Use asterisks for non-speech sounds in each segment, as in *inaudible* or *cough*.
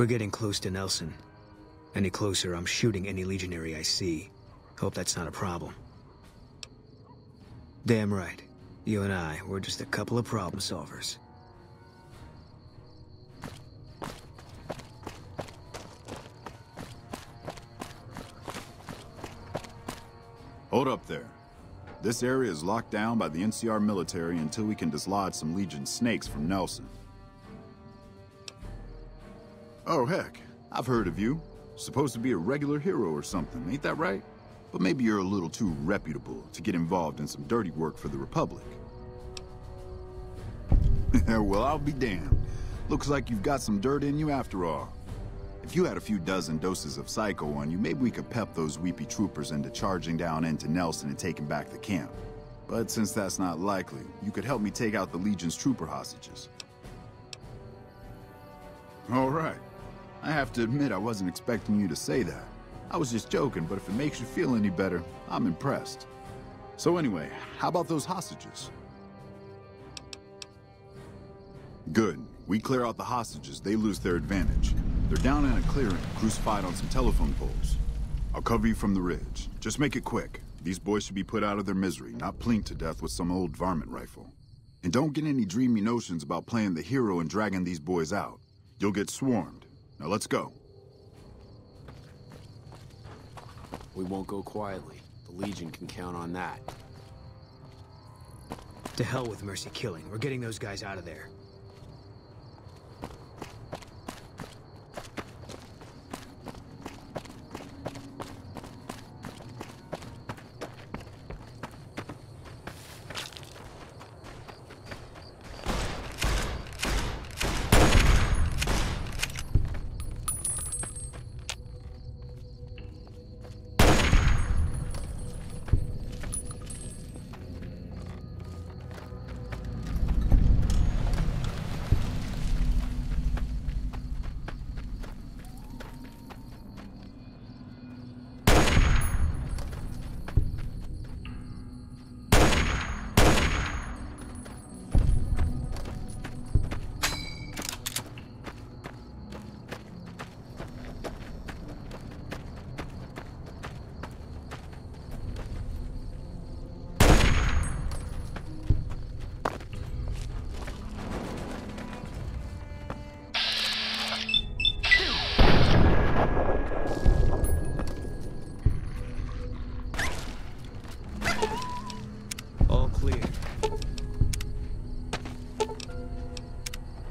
We're getting close to Nelson. Any closer, I'm shooting any legionary I see. Hope that's not a problem. Damn right. You and I, we're just a couple of problem solvers. Hold up there. This area is locked down by the NCR military until we can dislodge some Legion snakes from Nelson. Oh, heck. I've heard of you. Supposed to be a regular hero or something, ain't that right? But maybe you're a little too reputable to get involved in some dirty work for the Republic. *laughs* well, I'll be damned. Looks like you've got some dirt in you after all. If you had a few dozen doses of Psycho on you, maybe we could pep those weepy troopers into charging down into Nelson and taking back the camp. But since that's not likely, you could help me take out the Legion's trooper hostages. All right. I have to admit I wasn't expecting you to say that. I was just joking, but if it makes you feel any better, I'm impressed. So anyway, how about those hostages? Good. We clear out the hostages, they lose their advantage. They're down in a clearing, crucified on some telephone poles. I'll cover you from the ridge. Just make it quick. These boys should be put out of their misery, not plinked to death with some old varmint rifle. And don't get any dreamy notions about playing the hero and dragging these boys out. You'll get swarmed. Now let's go. We won't go quietly. The Legion can count on that. To hell with mercy killing. We're getting those guys out of there.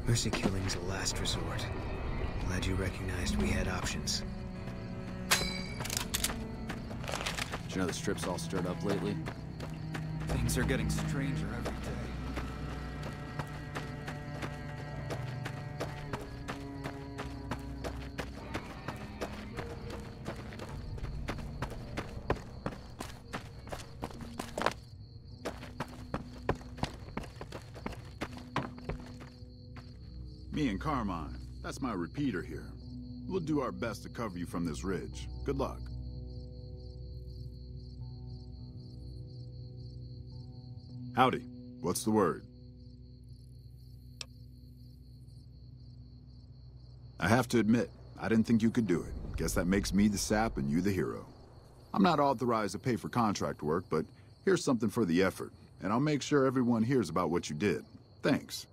Mercy killing's a last resort. Glad you recognized we had options. Did you know the strip's all stirred up lately? Things are getting stranger every Me and Carmine. That's my repeater here. We'll do our best to cover you from this ridge. Good luck. Howdy. What's the word? I have to admit, I didn't think you could do it. Guess that makes me the sap and you the hero. I'm not authorized to pay for contract work, but here's something for the effort, and I'll make sure everyone hears about what you did. Thanks.